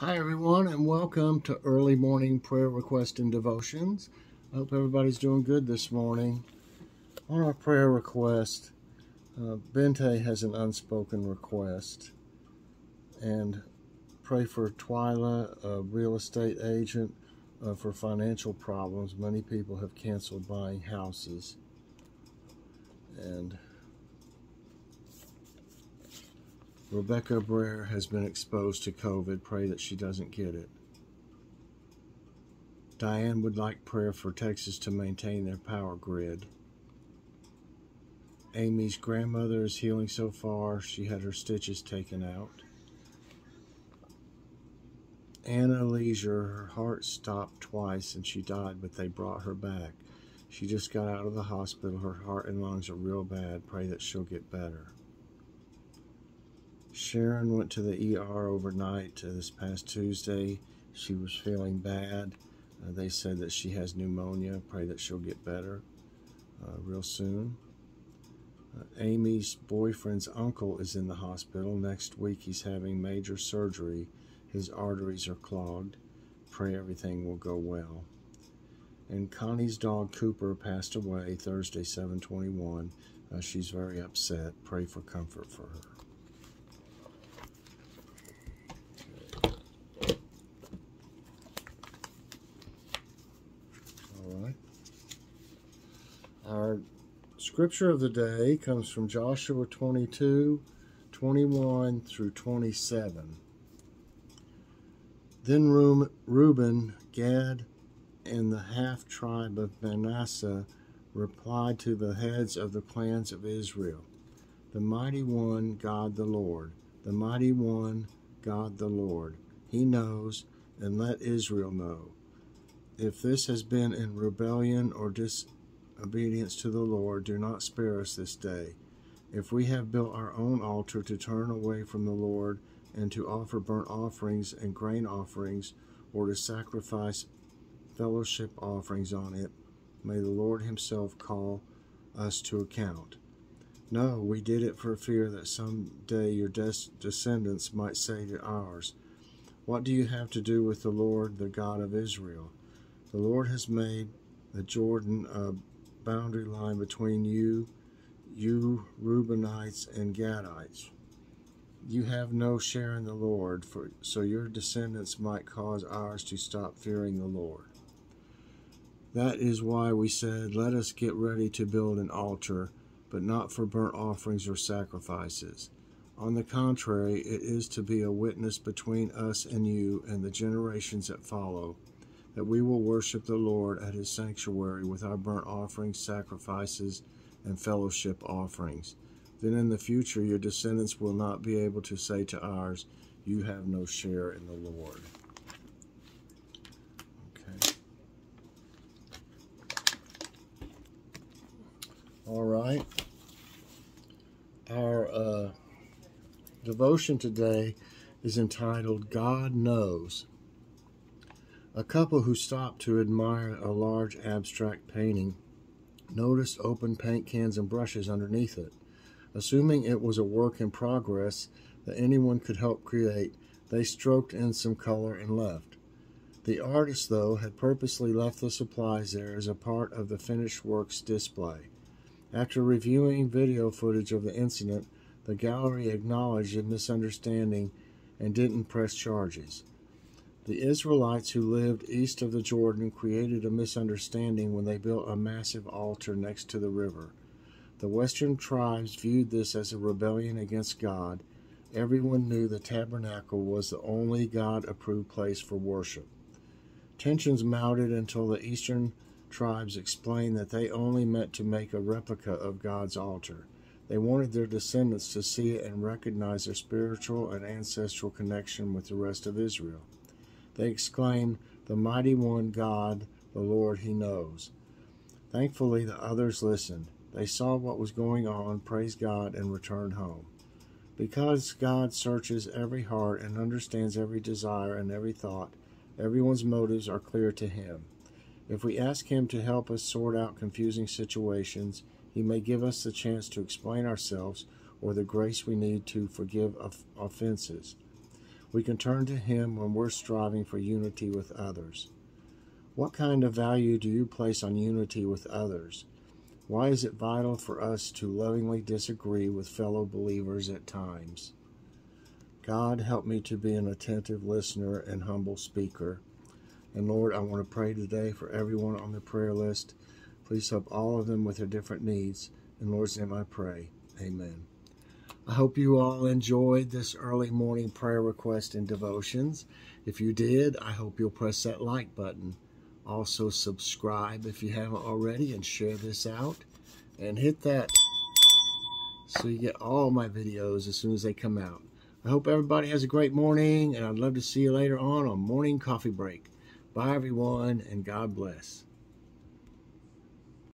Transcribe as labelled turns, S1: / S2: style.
S1: Hi, everyone, and welcome to early morning prayer request and devotions. I hope everybody's doing good this morning. On our prayer request, uh, Bente has an unspoken request, and pray for Twyla, a real estate agent, uh, for financial problems. Many people have canceled buying houses, and Rebecca Brer has been exposed to COVID. Pray that she doesn't get it. Diane would like prayer for Texas to maintain their power grid. Amy's grandmother is healing so far. She had her stitches taken out. Anna Leisure, her heart stopped twice and she died, but they brought her back. She just got out of the hospital. Her heart and lungs are real bad. Pray that she'll get better. Sharon went to the ER overnight uh, this past Tuesday. She was feeling bad. Uh, they said that she has pneumonia. Pray that she'll get better uh, real soon. Uh, Amy's boyfriend's uncle is in the hospital. Next week he's having major surgery. His arteries are clogged. Pray everything will go well. And Connie's dog Cooper passed away Thursday, 721. Uh, she's very upset. Pray for comfort for her. Our scripture of the day comes from Joshua 22, 21 through 27. Then Reuben, Gad, and the half tribe of Manasseh replied to the heads of the clans of Israel The mighty one, God the Lord, the mighty one, God the Lord. He knows, and let Israel know. If this has been in rebellion or dis obedience to the Lord, do not spare us this day. If we have built our own altar to turn away from the Lord and to offer burnt offerings and grain offerings, or to sacrifice fellowship offerings on it, may the Lord Himself call us to account. No, we did it for fear that some day your descendants might say to ours, What do you have to do with the Lord, the God of Israel? The Lord has made the Jordan a boundary line between you, you Reubenites and Gadites. You have no share in the Lord, for so your descendants might cause ours to stop fearing the Lord. That is why we said, Let us get ready to build an altar, but not for burnt offerings or sacrifices. On the contrary, it is to be a witness between us and you and the generations that follow that we will worship the Lord at his sanctuary with our burnt offerings, sacrifices, and fellowship offerings. Then in the future your descendants will not be able to say to ours, You have no share in the Lord. Okay. All right. Our uh, devotion today is entitled God Knows. A couple who stopped to admire a large abstract painting noticed open paint cans and brushes underneath it. Assuming it was a work in progress that anyone could help create, they stroked in some color and left. The artist, though, had purposely left the supplies there as a part of the finished work's display. After reviewing video footage of the incident, the gallery acknowledged a misunderstanding and didn't press charges. The Israelites who lived east of the Jordan created a misunderstanding when they built a massive altar next to the river. The western tribes viewed this as a rebellion against God. Everyone knew the tabernacle was the only God approved place for worship. Tensions mounted until the eastern tribes explained that they only meant to make a replica of God's altar. They wanted their descendants to see it and recognize their spiritual and ancestral connection with the rest of Israel. They exclaimed, The mighty one God, the Lord, he knows. Thankfully, the others listened. They saw what was going on, praised God, and returned home. Because God searches every heart and understands every desire and every thought, everyone's motives are clear to Him. If we ask Him to help us sort out confusing situations, He may give us the chance to explain ourselves or the grace we need to forgive offenses. We can turn to Him when we're striving for unity with others. What kind of value do you place on unity with others? Why is it vital for us to lovingly disagree with fellow believers at times? God, help me to be an attentive listener and humble speaker. And Lord, I want to pray today for everyone on the prayer list. Please help all of them with their different needs. In Lord's name I pray. Amen. I hope you all enjoyed this early morning prayer request and devotions. If you did, I hope you'll press that like button. Also, subscribe if you haven't already and share this out. And hit that so you get all my videos as soon as they come out. I hope everybody has a great morning, and I'd love to see you later on on Morning Coffee Break. Bye, everyone, and God bless.